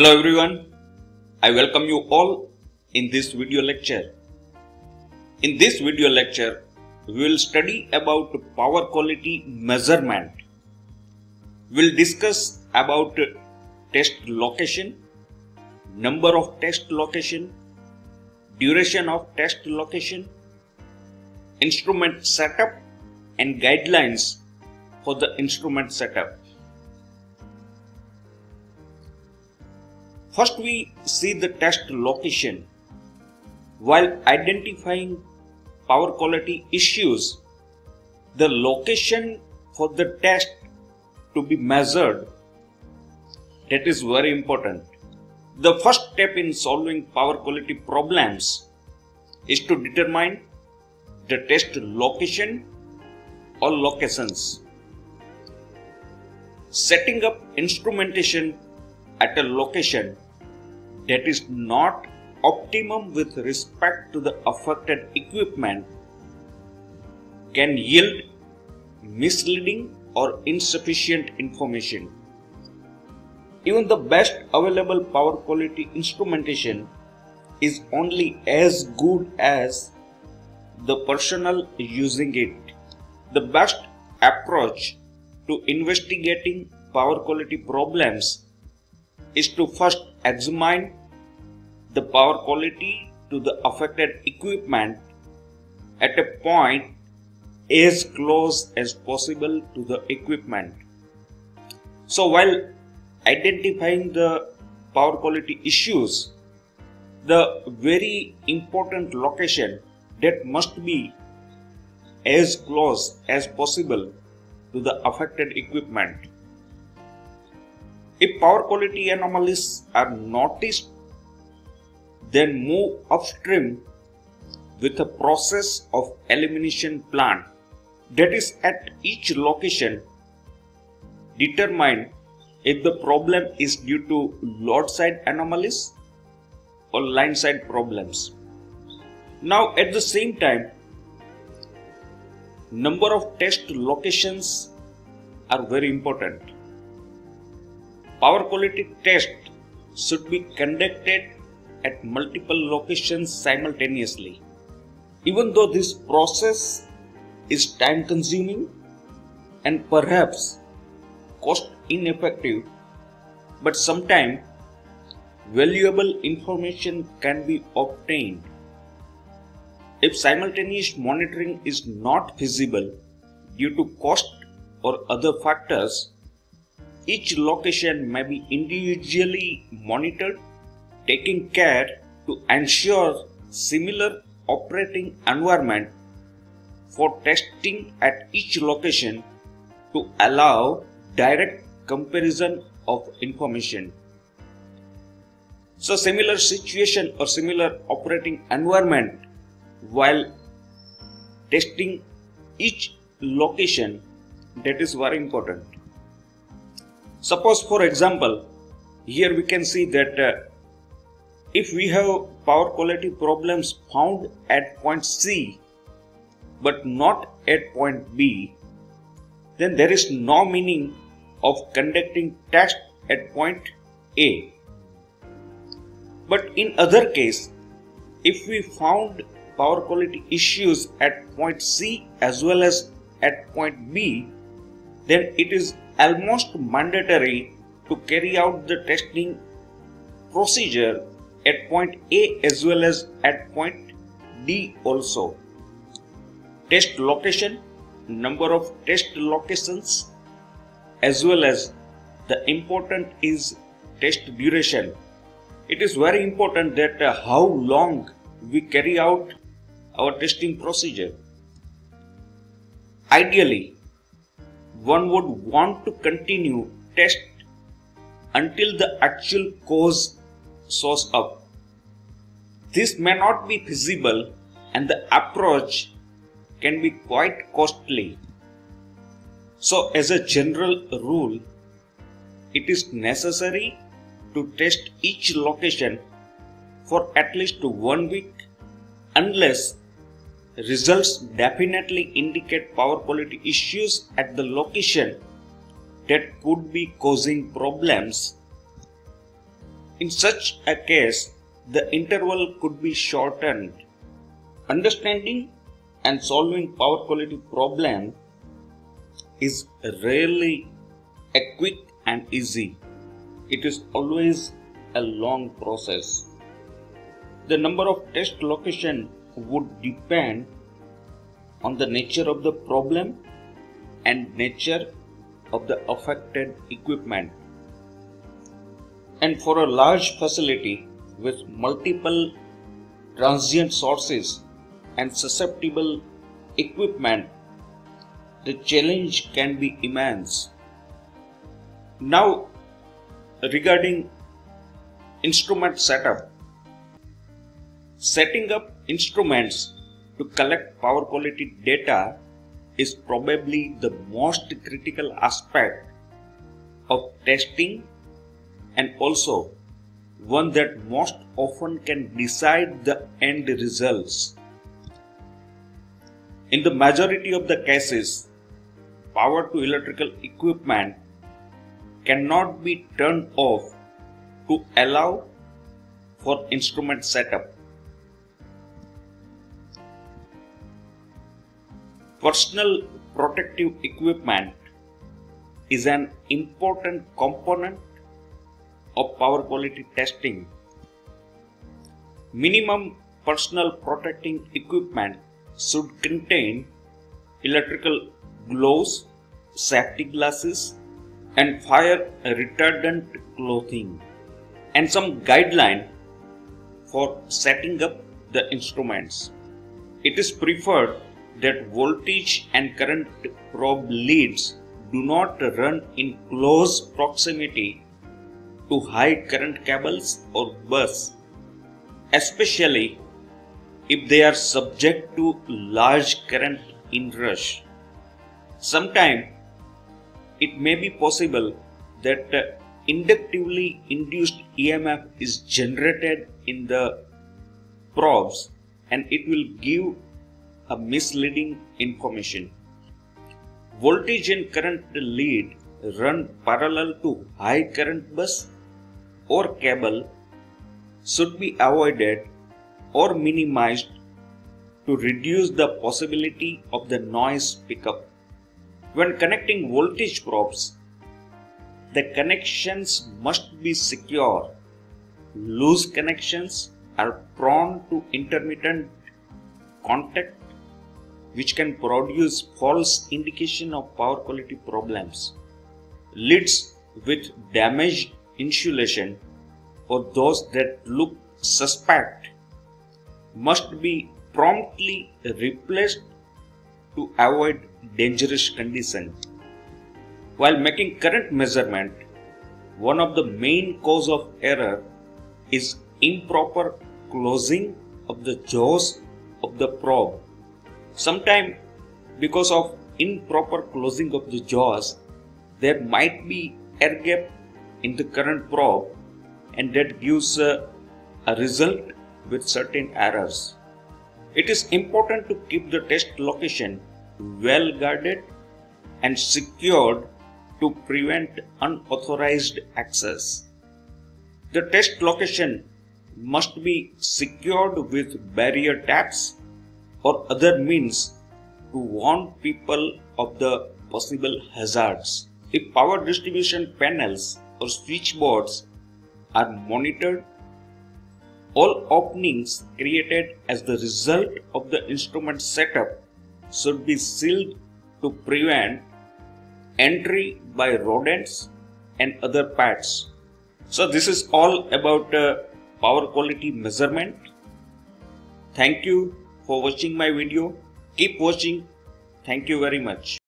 Hello everyone, I welcome you all in this video lecture. In this video lecture, we will study about power quality measurement. We'll discuss about test location, number of test location, duration of test location, instrument setup and guidelines for the instrument setup. First we see the test location. While identifying power quality issues, the location for the test to be measured that is very important. The first step in solving power quality problems is to determine the test location or locations. Setting up instrumentation at a location that is not optimum with respect to the affected equipment can yield misleading or insufficient information. Even the best available power quality instrumentation is only as good as the personnel using it. The best approach to investigating power quality problems is to first examine the power quality to the affected equipment at a point as close as possible to the equipment. So while identifying the power quality issues, the very important location that must be as close as possible to the affected equipment. If power quality anomalies are noticed, then move upstream with a process of elimination plan that is at each location determine if the problem is due to load side anomalies or line side problems. Now at the same time, number of test locations are very important. Power quality test should be conducted at multiple locations simultaneously. Even though this process is time consuming and perhaps cost ineffective, but sometimes valuable information can be obtained. If simultaneous monitoring is not feasible due to cost or other factors, each location may be individually monitored, taking care to ensure similar operating environment for testing at each location to allow direct comparison of information. So similar situation or similar operating environment while testing each location that is very important. Suppose for example, here we can see that uh, if we have power quality problems found at point C but not at point B, then there is no meaning of conducting test at point A. But in other case, if we found power quality issues at point C as well as at point B, then it is almost mandatory to carry out the testing procedure at point A as well as at point D also. Test location, number of test locations as well as the important is test duration. It is very important that uh, how long we carry out our testing procedure. Ideally, one would want to continue test until the actual cause shows up. This may not be feasible and the approach can be quite costly. So as a general rule, it is necessary to test each location for at least one week unless results definitely indicate power quality issues at the location that could be causing problems. In such a case, the interval could be shortened. Understanding and solving power quality problem is rarely a quick and easy. It is always a long process. The number of test location would depend on the nature of the problem and nature of the affected equipment. And for a large facility with multiple transient sources and susceptible equipment, the challenge can be immense. Now, regarding instrument setup, setting up instruments to collect power quality data is probably the most critical aspect of testing and also one that most often can decide the end results. In the majority of the cases, power to electrical equipment cannot be turned off to allow for instrument setup. Personal protective equipment is an important component of power quality testing. Minimum personal protecting equipment should contain electrical gloves, safety glasses, and fire retardant clothing, and some guideline for setting up the instruments. It is preferred that voltage and current probe leads do not run in close proximity to high current cables or bus, especially if they are subject to large current inrush. Sometimes it may be possible that uh, inductively induced EMF is generated in the probes and it will give a misleading information. Voltage and current lead run parallel to high current bus or cable should be avoided or minimized to reduce the possibility of the noise pickup. When connecting voltage probes, the connections must be secure. Loose connections are prone to intermittent contact which can produce false indication of power quality problems. Leads with damaged insulation or those that look suspect must be promptly replaced to avoid dangerous condition. While making current measurement, one of the main cause of error is improper closing of the jaws of the probe. Sometimes because of improper closing of the jaws, there might be air gap in the current probe and that gives a, a result with certain errors. It is important to keep the test location well guarded and secured to prevent unauthorized access. The test location must be secured with barrier taps or other means to warn people of the possible hazards. If power distribution panels or switchboards are monitored. All openings created as the result of the instrument setup should be sealed to prevent entry by rodents and other pets. So this is all about uh, power quality measurement. Thank you for watching my video. Keep watching. Thank you very much.